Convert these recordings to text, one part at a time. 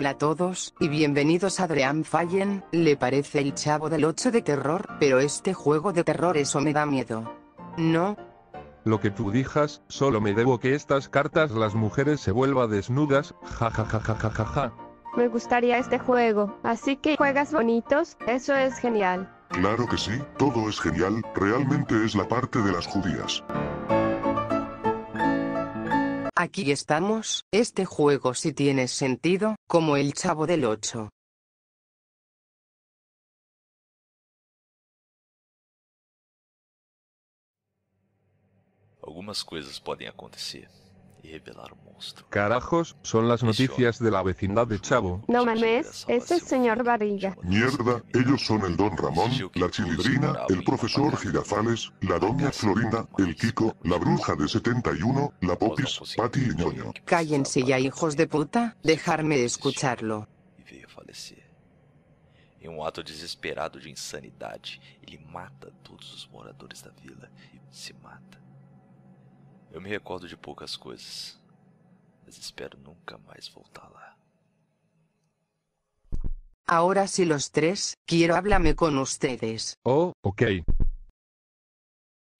Hola a todos, y bienvenidos a Dream Fallen, ¿le parece el chavo del 8 de terror? Pero este juego de terror eso me da miedo. ¿No? Lo que tú digas, solo me debo que estas cartas las mujeres se vuelva desnudas, ja ja ja ja ja ja ja. Me gustaría este juego, así que juegas bonitos, eso es genial. Claro que sí, todo es genial, realmente es la parte de las judías. Aquí estamos, este juego sí tiene sentido, como el chavo del 8. Algumas coisas podem acontecer Carajos, son las noticias de la vecindad de Chavo. No mames, ese es señor Barriga. Mierda, ellos son el Don Ramón, la Chilindrina, el profesor Girafales, la Doña Florinda, el Kiko, la Bruja de 71, la Popis, Patty y Ñoño. Cállense ya hijos de puta, dejarme escucharlo. Em um ato desesperado de insanidade, ele mata todos os moradores da vila e se mata. Eu me recordo de poucas coisas, mas espero nunca mais voltar lá. Ahora sí los tres, quiero háblame con ustedes. Oh, ok.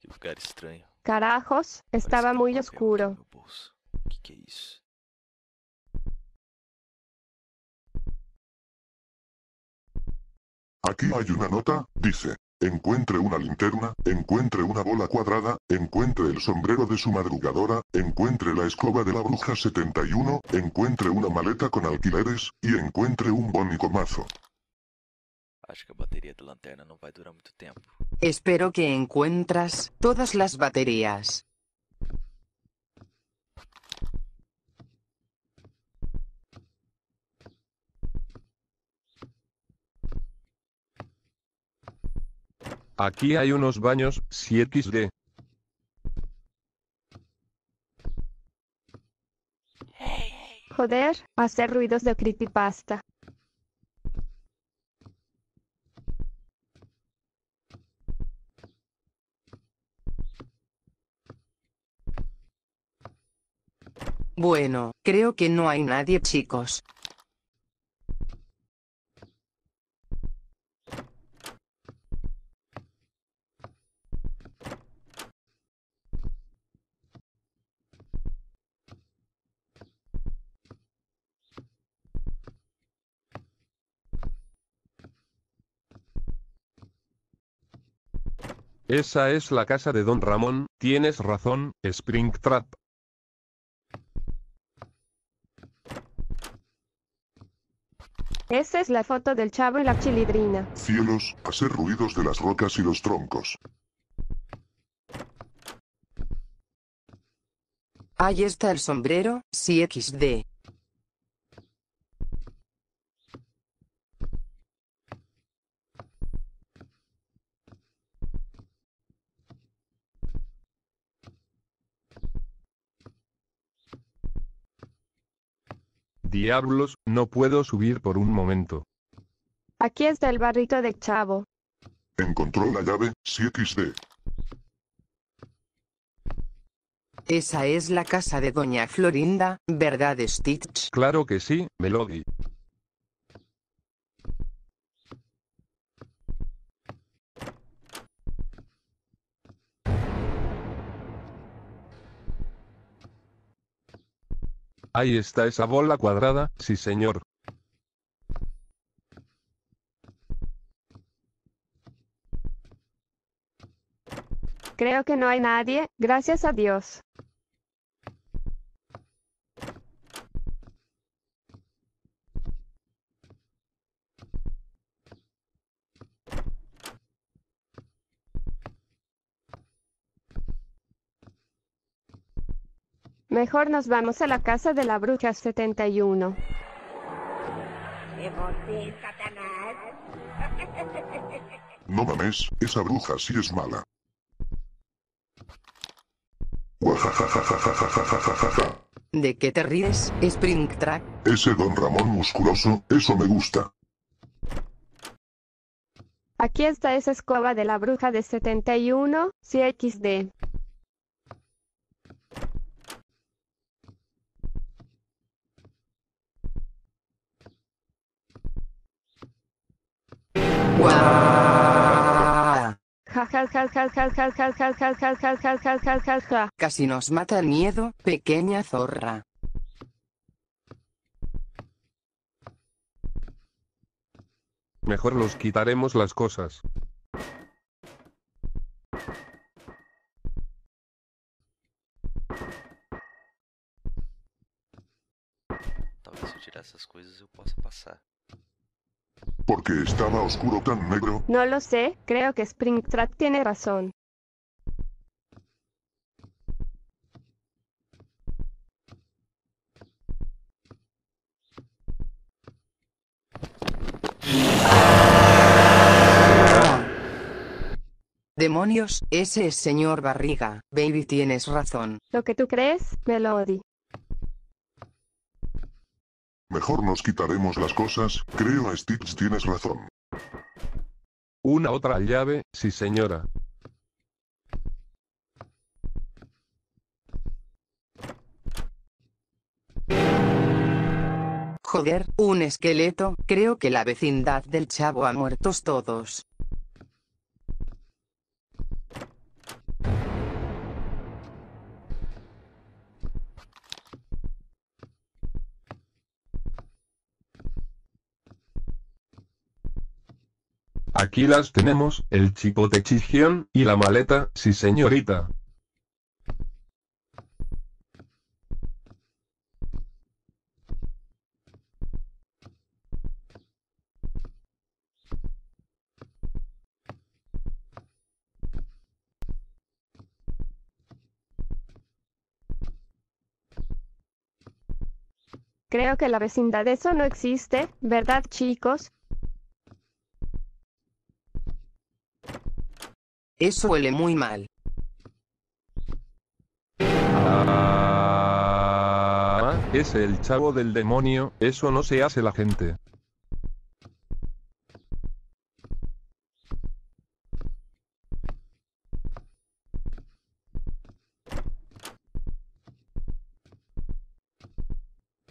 Que lugar estranho. Carajos, aqui no meu bolso. O que, que é isso? Aquí hay una nota, dice. Encuentre una linterna, encuentre una bola cuadrada, encuentre el sombrero de su madrugadora, encuentre la escoba de la bruja 71, encuentre una maleta con alquileres, y encuentre un bónico mazo. Acho que a bateria da lanterna não vai durar muito tempo. Espero que encuentras todas las baterías. Aquí hay unos baños, 7xd. Joder, hacer ruidos de creepypasta. Bueno, creo que no hay nadie chicos. Esa es la casa de Don Ramón, tienes razón, Springtrap. Esa es la foto del chavo y la chilindrina. Cielos, hacer ruidos de las rocas y los troncos. Ahí está el sombrero, sí XD. Diablos, no puedo subir por un momento. Aquí está el barrito de chavo. Encontró la llave, 7xd. Esa es la casa de Doña Florinda, ¿verdad Stitch? Claro que sí, Melody. Ahí está esa bola cuadrada, sí señor. Creo que no hay nadie, gracias a Dios. Mejor nos vamos a la casa de la bruja 71. Satanás? No mames, esa bruja sí es mala. ¿De qué te ríes, Springtrap? Ese don Ramón musculoso, eso me gusta. Aquí está esa escoba de la bruja de 71, CXD. Casi nos mata el miedo, pequeña zorra. Mejor los quitaremos las cosas. Talvez se eu tirar essas coisas eu possa passar. Porque estaba oscuro tan negro. No lo sé, creo que Springtrap tiene razón. Demonios, ese es señor Barriga. Baby tienes razón. Lo que tú crees, Melody. Mejor nos quitaremos las cosas. Creo Stitch tienes razón. Una otra llave, sí señora. Joder, un esqueleto, creo que la vecindad del chavo ha muertos todos. Aquí las tenemos, el chipote chigión, y la maleta, sí señorita. Creo que la vecindad eso no existe, ¿verdad chicos? Eso huele muy mal. Ah, es el chavo del demonio, eso no se hace la gente.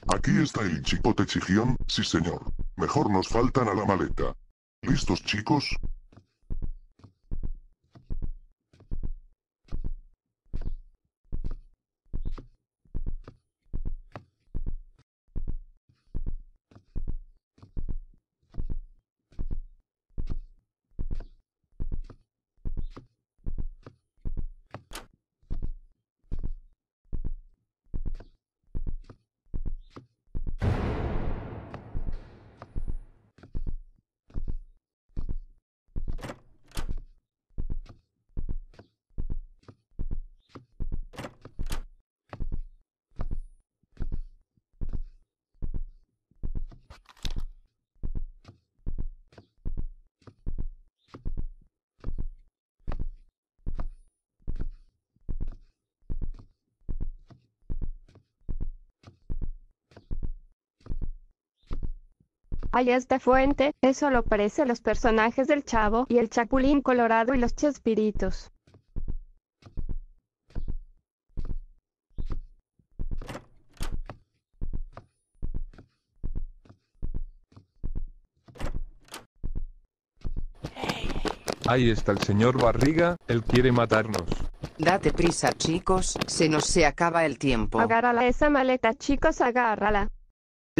Aquí está el chipote chigión, sí señor. Mejor nos faltan a la maleta. ¿Listos chicos? Hay esta fuente, eso lo parece a los personajes del Chavo y el Chapulín Colorado y los Chespiritos. Ahí está el señor Barriga, él quiere matarnos. Date prisa chicos, se nos se acaba el tiempo. Agárrala esa maleta chicos, agárrala.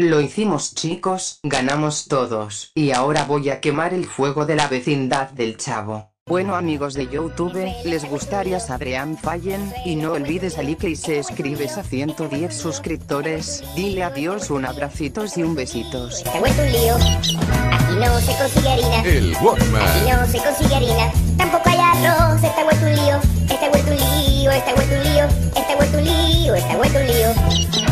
Lo hicimos chicos, ganamos todos, y ahora voy a quemar el fuego de la vecindad del chavo. Bueno amigos de Youtube, les gustaría Adrián Fallen, y no olvides a like y se escribes a 110 suscriptores, dile adiós un abracitos y un besitos. Se ha vuelto un lío. Aquí no se consigue harina. El Walkman. Aquí no se consigue harina. Tampoco hay arroz. Está vuelto un lío. Está vuelto un lío. Está vuelto un lío. Está vuelto un lío. Está vuelto un lío.